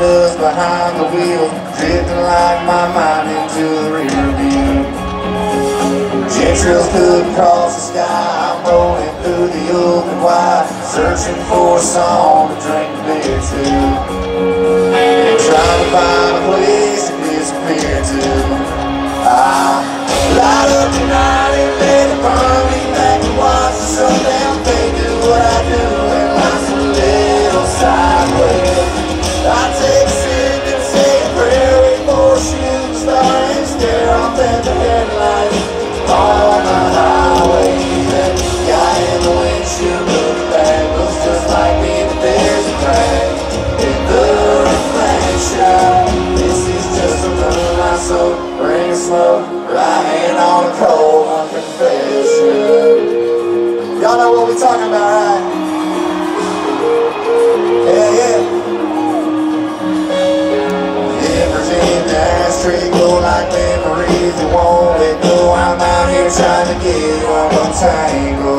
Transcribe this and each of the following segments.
buzz behind the wheel, drifting like my mind into the rear view. Chemtrails could cross the sky, I'm rolling through the open wide, searching for a song to drink a beer to. Off the headlights on the in the just like me, but there's a crack in the reflection. This is just a moonlight, so bring it slow. Hand on a cold confession. Y'all know what we talking about, right? Memories that won't let. I'm out here trying to get untangled. In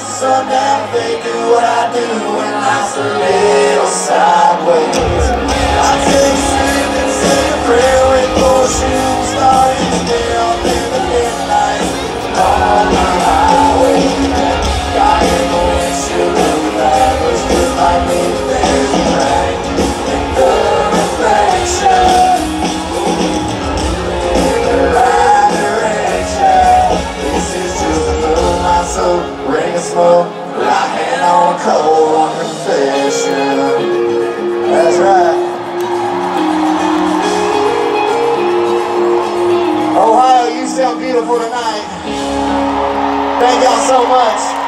the sundown fade. Do what I smoke. Right on cold one. That's right. Ohio, you sound beautiful tonight. Thank y'all so much.